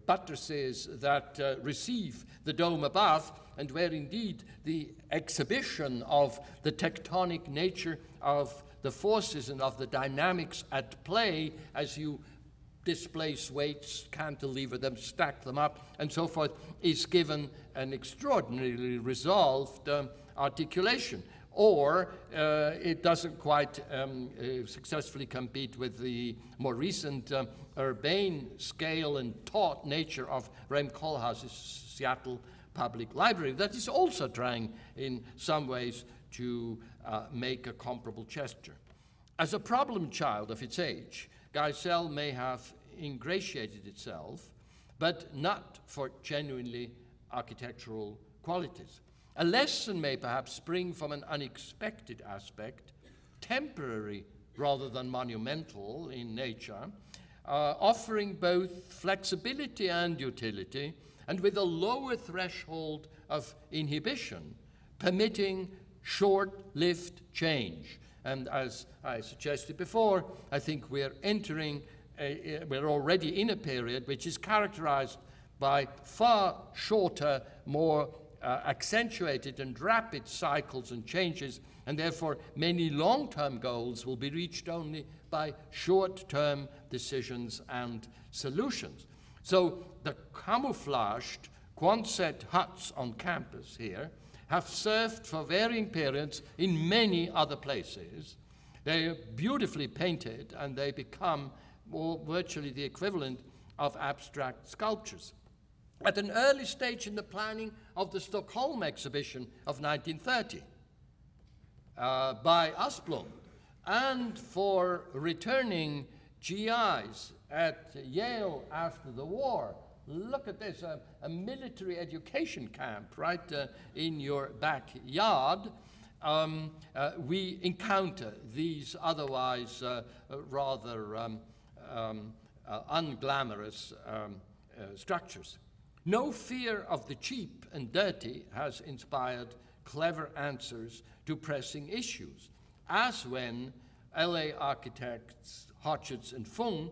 buttresses that receive the dome above, and where indeed the exhibition of the tectonic nature of the forces and of the dynamics at play as you displace weights, cantilever them, stack them up, and so forth, is given an extraordinarily resolved um, articulation. Or uh, it doesn't quite um, uh, successfully compete with the more recent um, urbane scale and taut nature of Rem Koolhaas's Seattle Public Library, that is also trying in some ways to uh, make a comparable gesture. As a problem child of its age, Geisel may have ingratiated itself, but not for genuinely architectural qualities. A lesson may perhaps spring from an unexpected aspect, temporary rather than monumental in nature, uh, offering both flexibility and utility, and with a lower threshold of inhibition, permitting short lived change. And as I suggested before, I think we're entering, a, we're already in a period which is characterized by far shorter, more uh, accentuated and rapid cycles and changes, and therefore many long term goals will be reached only by short term decisions and solutions. So the camouflaged Quonset huts on campus here have served for varying periods in many other places. They are beautifully painted and they become more virtually the equivalent of abstract sculptures. At an early stage in the planning of the Stockholm exhibition of 1930 uh, by Asplund, and for returning GIs at Yale after the war Look at this, a, a military education camp right uh, in your backyard. Um, uh, we encounter these otherwise uh, rather um, um, uh, unglamorous um, uh, structures. No fear of the cheap and dirty has inspired clever answers to pressing issues, as when LA architects Hodgetts and Fung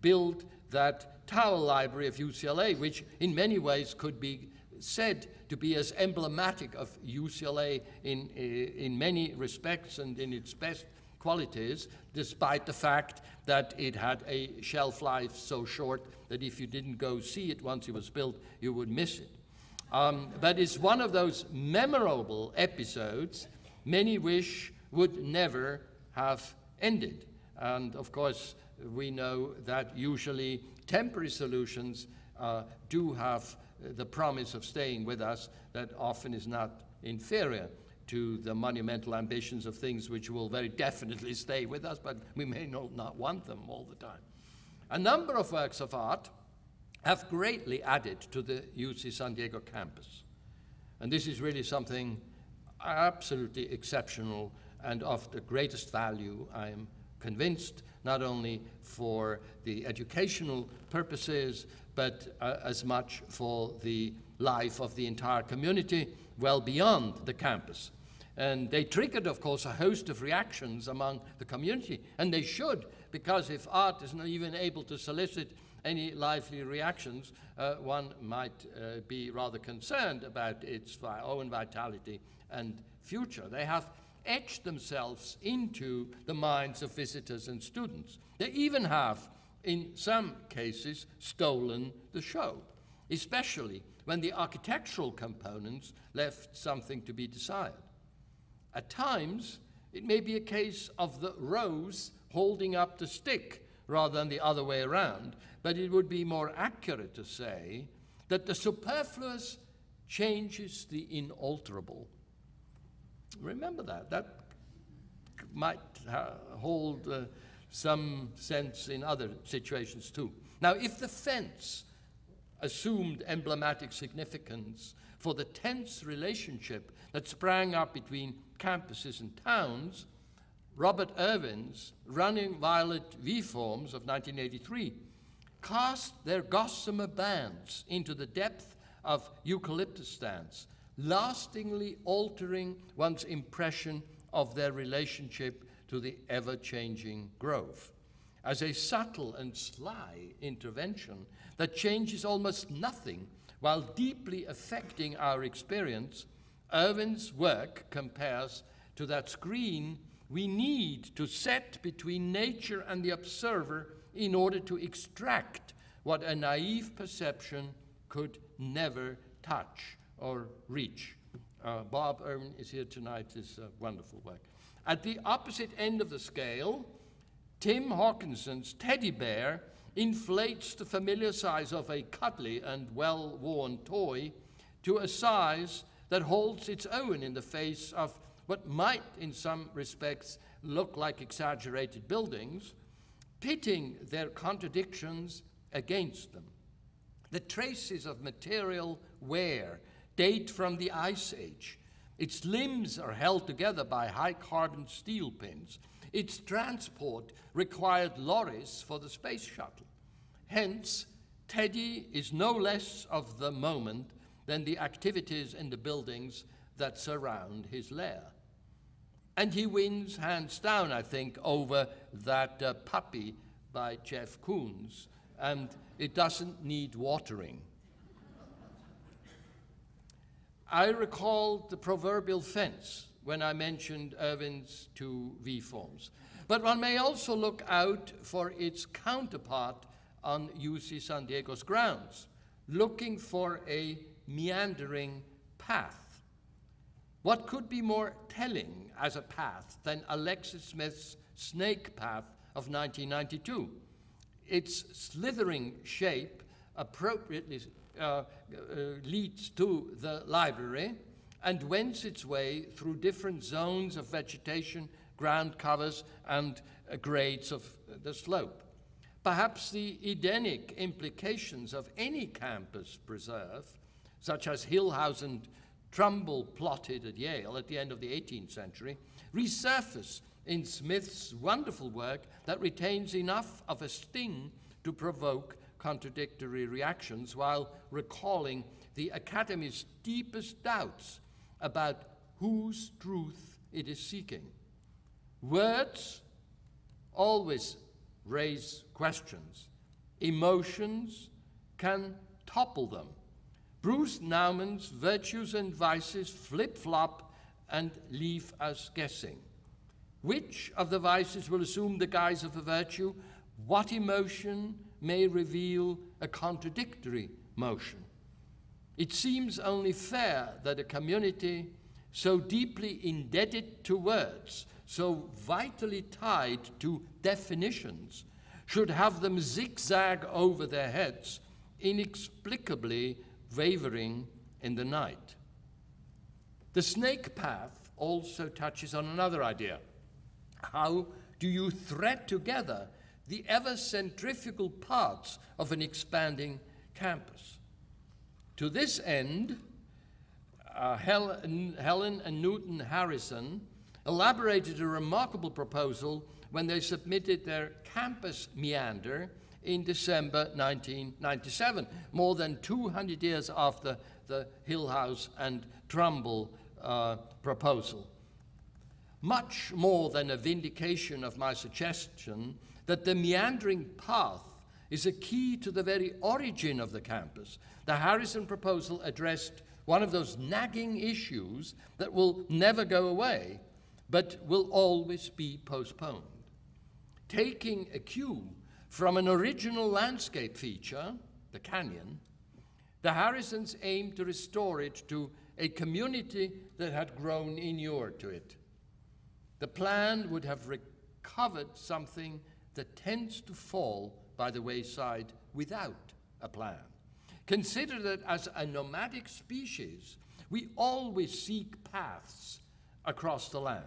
built that Towell Library of UCLA, which in many ways could be said to be as emblematic of UCLA in, in many respects and in its best qualities, despite the fact that it had a shelf life so short that if you didn't go see it once it was built, you would miss it. Um, but it's one of those memorable episodes many wish would never have ended. And of course, we know that usually temporary solutions uh, do have the promise of staying with us that often is not inferior to the monumental ambitions of things which will very definitely stay with us, but we may not want them all the time. A number of works of art have greatly added to the UC San Diego campus. And this is really something absolutely exceptional and of the greatest value, I am convinced, not only for the educational purposes, but uh, as much for the life of the entire community well beyond the campus. And they triggered, of course, a host of reactions among the community, and they should, because if art is not even able to solicit any lively reactions, uh, one might uh, be rather concerned about its own vitality and future. They have etched themselves into the minds of visitors and students. They even have, in some cases, stolen the show, especially when the architectural components left something to be desired. At times, it may be a case of the rose holding up the stick rather than the other way around, but it would be more accurate to say that the superfluous changes the inalterable Remember that. That might hold uh, some sense in other situations too. Now, if the fence assumed emblematic significance for the tense relationship that sprang up between campuses and towns, Robert Irwin's Running Violet V forms of 1983 cast their gossamer bands into the depth of eucalyptus stands lastingly altering one's impression of their relationship to the ever changing grove. As a subtle and sly intervention that changes almost nothing While deeply affecting our experience, Irwin's work compares to that screen we need to set between nature and the observer in order to extract what a naive perception could never touch or reach. Uh, Bob Irwin is here tonight, his uh, wonderful work. At the opposite end of the scale, Tim Hawkinson's teddy bear inflates the familiar size of a cuddly and well worn toy to a size that holds its own in the face of what might, in some respects, look like exaggerated buildings, pitting their contradictions against them. The traces of material wear date from the Ice Age. Its limbs are held together by high carbon steel pins. Its transport required lorries for the space shuttle. Hence, Teddy is no less of the moment than the activities in the buildings that surround his lair. And he wins hands down, I think, over that uh, puppy by Jeff Koons. And it doesn't need watering. I recalled the proverbial fence when I mentioned Irwin's two V forms. But one may also look out for its counterpart on UC San Diego's grounds, looking for a meandering path. What could be more telling as a path than Alexis Smith's snake path of 1992? Its slithering shape appropriately uh, uh, leads to the library and wends its way through different zones of vegetation, ground covers, and uh, grades of the slope. Perhaps the Edenic implications of any campus preserve, such as Hillhouse and Trumbull plotted at Yale at the end of the 18th century, resurface in Smith's wonderful work that retains enough of a sting to provoke contradictory reactions while recalling the Academy's deepest doubts about whose truth it is seeking. Words always raise questions. Emotions can topple them. Bruce Nauman's virtues and vices flip flop and leave us guessing. Which of the vices will assume the guise of a virtue? What emotion may reveal a contradictory motion? It seems only fair that a community so deeply indebted to words, so vitally tied to definitions, should have them zigzag over their heads, inexplicably wavering in the night. The snake path also touches on another idea how do you thread together the ever centrifugal parts of an expanding campus? To this end, uh, Helen, and Newton Harrison elaborated a remarkable proposal when they submitted their campus meander in December 1997, more than 200 years after the Hillhouse and Trumbull uh, proposal much more than a vindication of my suggestion that the meandering path is a key to the very origin of the campus. The Harrison proposal addressed one of those nagging issues that will never go away, but will always be postponed. Taking a cue from an original landscape feature, the canyon, the Harrisons aimed to restore it to a community that had grown inured to it. The plan would have recovered something that tends to fall by the wayside without a plan. Consider that as a nomadic species, we always seek paths across the land.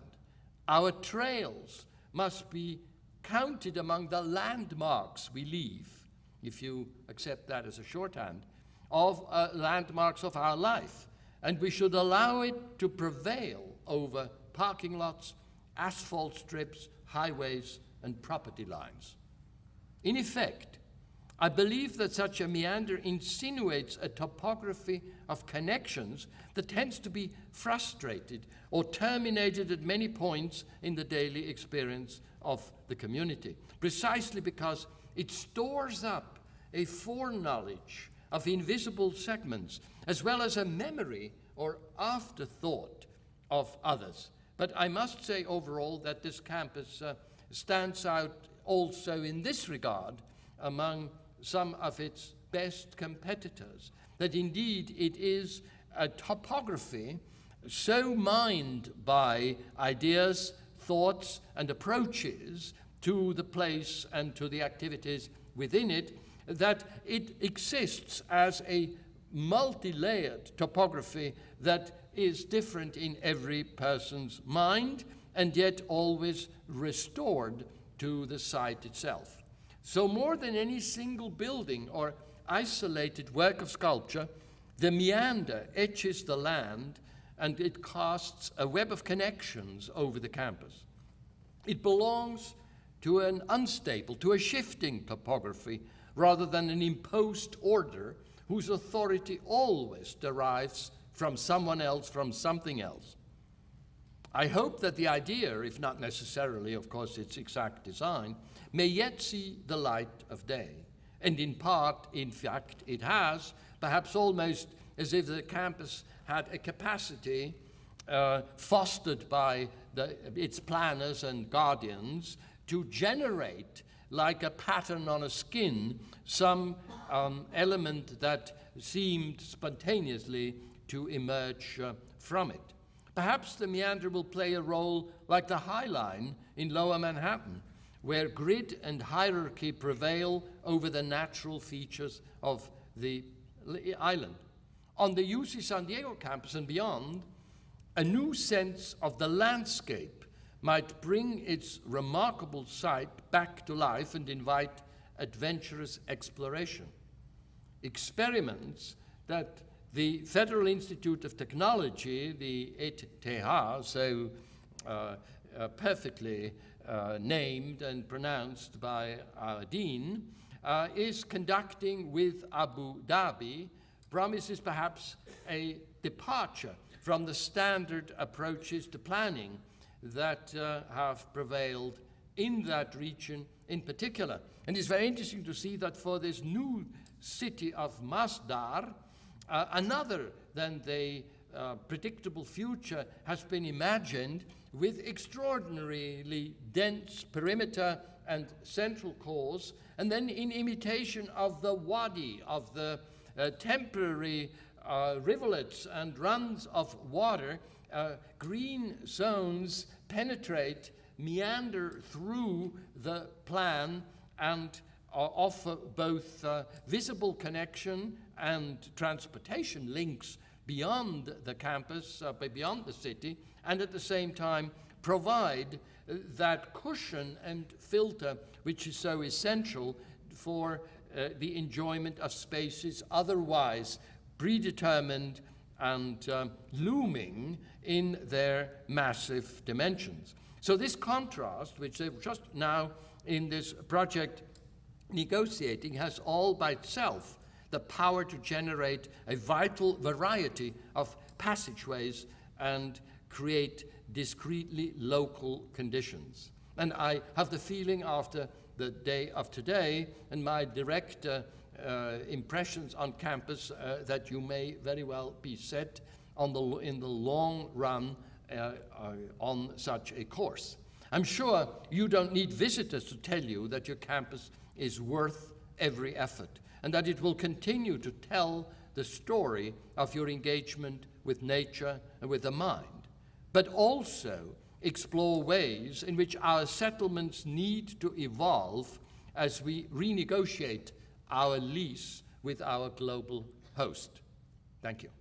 Our trails must be counted among the landmarks we leave, if you accept that as a shorthand, of uh, landmarks of our life. And we should allow it to prevail over parking lots asphalt strips, highways, and property lines. In effect, I believe that such a meander insinuates a topography of connections that tends to be frustrated or terminated at many points in the daily experience of the community, precisely because it stores up a foreknowledge of invisible segments, as well as a memory or afterthought of others. But I must say overall that this campus uh, stands out also in this regard among some of its best competitors, that indeed it is a topography so mined by ideas, thoughts, and approaches to the place and to the activities within it that it exists as a multi layered topography that is different in every person's mind and yet always restored to the site itself. So, more than any single building or isolated work of sculpture, the meander etches the land and it casts a web of connections over the campus. It belongs to an unstable, to a shifting topography rather than an imposed order whose authority always derives from someone else, from something else. I hope that the idea, if not necessarily, of course, its exact design, may yet see the light of day. And in part, in fact, it has, perhaps almost as if the campus had a capacity uh, fostered by the, its planners and guardians to generate, like a pattern on a skin, some um, element that seemed spontaneously to emerge uh, from it. Perhaps the meander will play a role like the High Line in lower Manhattan, where grid and hierarchy prevail over the natural features of the island. On the UC San Diego campus and beyond, a new sense of the landscape might bring its remarkable site back to life and invite adventurous exploration. Experiments that the Federal Institute of Technology, the ETH, so uh, uh, perfectly uh, named and pronounced by our dean, uh, is conducting with Abu Dhabi, promises perhaps a departure from the standard approaches to planning that uh, have prevailed in that region in particular. And it's very interesting to see that for this new city of Masdar, uh, another than the uh, predictable future has been imagined with extraordinarily dense perimeter and central cores, and then in imitation of the wadi, of the uh, temporary uh, rivulets and runs of water, uh, green zones penetrate, meander through the plan, and offer both uh, visible connection and transportation links beyond the campus, uh, beyond the city, and at the same time provide uh, that cushion and filter which is so essential for uh, the enjoyment of spaces otherwise predetermined and um, looming in their massive dimensions. So, this contrast, which they've just now in this project negotiating, has all by itself the power to generate a vital variety of passageways and create discreetly local conditions. And I have the feeling after the day of today and my direct uh, uh, impressions on campus uh, that you may very well be set on the, in the long run uh, uh, on such a course. I'm sure you don't need visitors to tell you that your campus is worth every effort and that it will continue to tell the story of your engagement with nature and with the mind, but also explore ways in which our settlements need to evolve as we renegotiate our lease with our global host. Thank you.